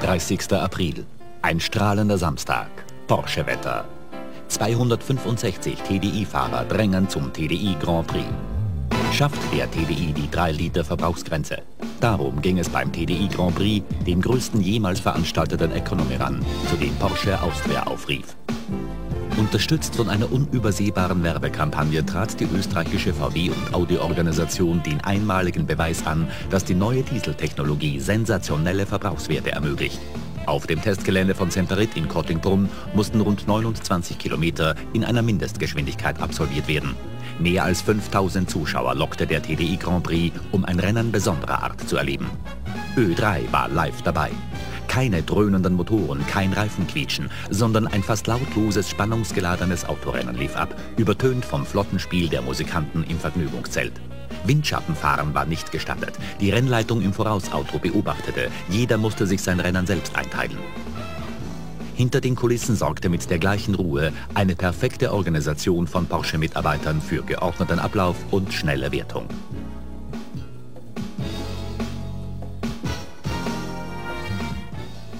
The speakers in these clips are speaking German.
30. April. Ein strahlender Samstag. Porsche-Wetter. 265 TDI-Fahrer drängen zum TDI Grand Prix. Schafft der TDI die 3 Liter Verbrauchsgrenze? Darum ging es beim TDI Grand Prix, dem größten jemals veranstalteten Economy Run, zu dem Porsche Austria aufrief. Unterstützt von einer unübersehbaren Werbekampagne trat die österreichische VW- und Audi-Organisation den einmaligen Beweis an, dass die neue Dieseltechnologie sensationelle Verbrauchswerte ermöglicht. Auf dem Testgelände von Semperit in Kottingbrunn mussten rund 29 Kilometer in einer Mindestgeschwindigkeit absolviert werden. Mehr als 5000 Zuschauer lockte der TDI Grand Prix, um ein Rennen besonderer Art zu erleben. Ö3 war live dabei. Keine dröhnenden Motoren, kein Reifenquietschen, sondern ein fast lautloses, spannungsgeladenes Autorennen lief ab, übertönt vom Flottenspiel der Musikanten im Vergnügungszelt. Windschattenfahren war nicht gestattet. Die Rennleitung im Vorausauto beobachtete. Jeder musste sich sein Rennen selbst einteilen. Hinter den Kulissen sorgte mit der gleichen Ruhe eine perfekte Organisation von Porsche-Mitarbeitern für geordneten Ablauf und schnelle Wertung.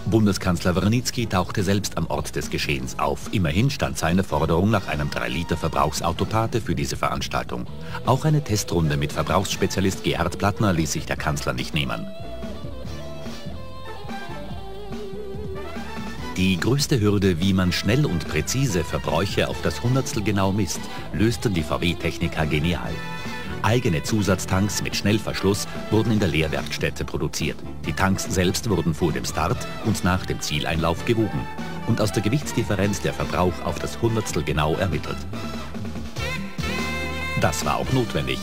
Bundeskanzler Wernicki tauchte selbst am Ort des Geschehens auf. Immerhin stand seine Forderung nach einem 3-Liter-Verbrauchsautopate für diese Veranstaltung. Auch eine Testrunde mit Verbrauchsspezialist Gerhard Plattner ließ sich der Kanzler nicht nehmen. Die größte Hürde, wie man schnell und präzise Verbräuche auf das Hundertstel genau misst, lösten die VW-Techniker genial. Eigene Zusatztanks mit Schnellverschluss wurden in der Lehrwerkstätte produziert. Die Tanks selbst wurden vor dem Start und nach dem Zieleinlauf gewogen und aus der Gewichtsdifferenz der Verbrauch auf das Hundertstel genau ermittelt. Das war auch notwendig,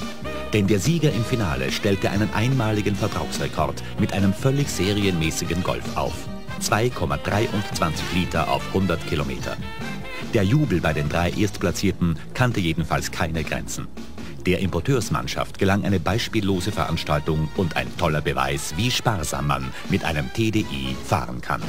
denn der Sieger im Finale stellte einen einmaligen Verbrauchsrekord mit einem völlig serienmäßigen Golf auf. 2,23 Liter auf 100 Kilometer. Der Jubel bei den drei Erstplatzierten kannte jedenfalls keine Grenzen. Der Importeursmannschaft gelang eine beispiellose Veranstaltung und ein toller Beweis, wie sparsam man mit einem TDI fahren kann.